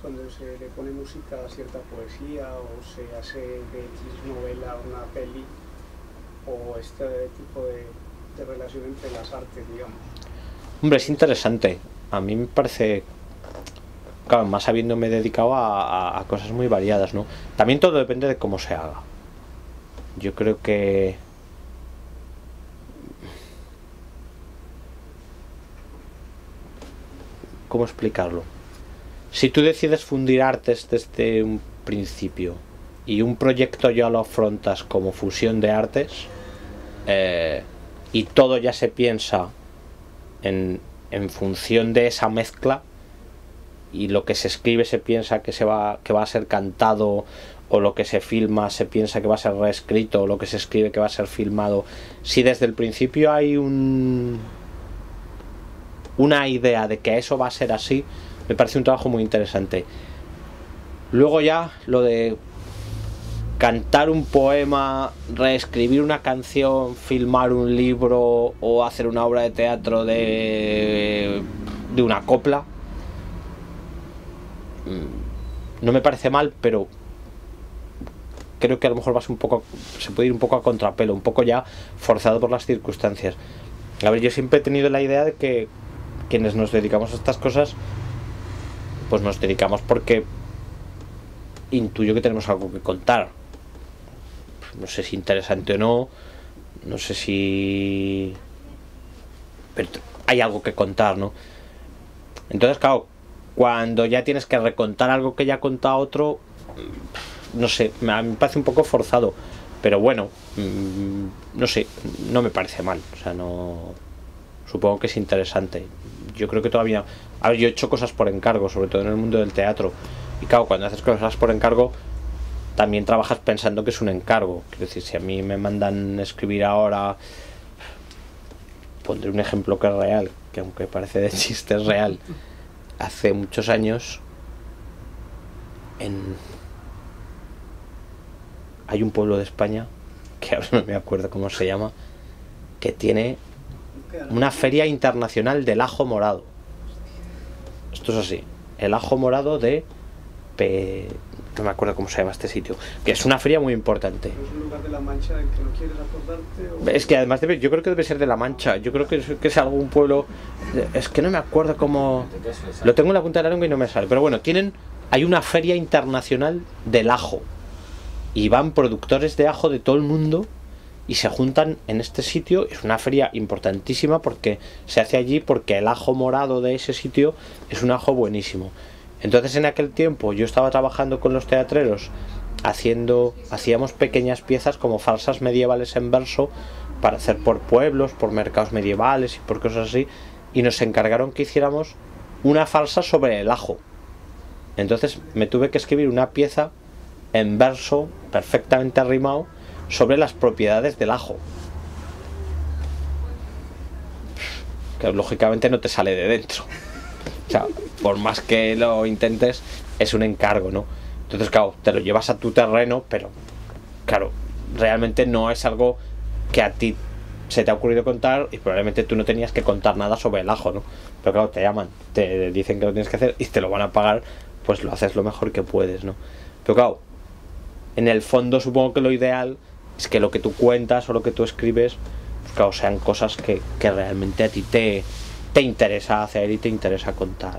cuando se le pone música a cierta poesía o se hace de X novela una peli o este tipo de, de relación entre las artes, digamos? Hombre, es interesante. A mí me parece claro, más habiéndome dedicado a, a, cosas muy variadas, ¿no? También todo depende de cómo se haga. Yo creo que... ¿Cómo explicarlo? Si tú decides fundir artes desde un principio y un proyecto ya lo afrontas como fusión de artes eh, y todo ya se piensa en, en función de esa mezcla, y lo que se escribe se piensa que se va que va a ser cantado o lo que se filma se piensa que va a ser reescrito o lo que se escribe que va a ser filmado si desde el principio hay un una idea de que eso va a ser así me parece un trabajo muy interesante luego ya lo de cantar un poema reescribir una canción filmar un libro o hacer una obra de teatro de de una copla Mm, no me parece mal, pero creo que a lo mejor va a ser un poco, se puede ir un poco a contrapelo, un poco ya forzado por las circunstancias. A ver, yo siempre he tenido la idea de que quienes nos dedicamos a estas cosas, pues nos dedicamos porque intuyo que tenemos algo que contar. No sé si interesante o no, no sé si... Pero hay algo que contar, ¿no? Entonces, claro, cuando ya tienes que recontar algo que ya ha contado otro, no sé, me, parece un poco forzado. Pero bueno, mm, no sé, no me parece mal. O sea, no. Supongo que es interesante. Yo creo que todavía. Yo he hecho cosas por encargo, sobre todo en el mundo del teatro. Y claro, cuando haces cosas por encargo, también trabajas pensando que es un encargo. Quiero decir, si a mí me mandan escribir ahora. Pondré un ejemplo que es real, que aunque parece de chiste, es real hace muchos años en hay un pueblo de España que ahora no me acuerdo cómo se llama que tiene una feria internacional del ajo morado. Esto es así. El ajo morado de no me acuerdo cómo se llama este sitio, que es una feria muy importante. ¿Es un lugar de la Mancha del que no quieres acordarte? O... Es que además debe, yo creo que debe ser de la Mancha, yo creo que es, que es algún pueblo, es que no me acuerdo cómo... Lo tengo en la punta de la lengua y no me sale, pero bueno, tienen, hay una feria internacional del ajo. Y van productores de ajo de todo el mundo y se juntan en este sitio. Es una feria importantísima porque se hace allí porque el ajo morado de ese sitio es un ajo buenísimo. Entonces en aquel tiempo yo estaba trabajando con los teatreros haciendo hacíamos pequeñas piezas como falsas medievales en verso para hacer por pueblos, por mercados medievales y por cosas así y nos encargaron que hiciéramos una falsa sobre el ajo. Entonces me tuve que escribir una pieza en verso perfectamente arrimado sobre las propiedades del ajo. Que lógicamente no te sale de dentro. O sea, por más que lo intentes, es un encargo, ¿no? Entonces, claro, te lo llevas a tu terreno, pero, claro, realmente no es algo que a ti se te ha ocurrido contar y probablemente tú no tenías que contar nada sobre el ajo, ¿no? Pero claro, te llaman, te dicen que lo tienes que hacer y te lo van a pagar, pues lo haces lo mejor que puedes, ¿no? Pero claro, en el fondo supongo que lo ideal es que lo que tú cuentas o lo que tú escribes, pues claro, sean cosas que, que realmente a ti te, te interesa hacer y te interesa contar.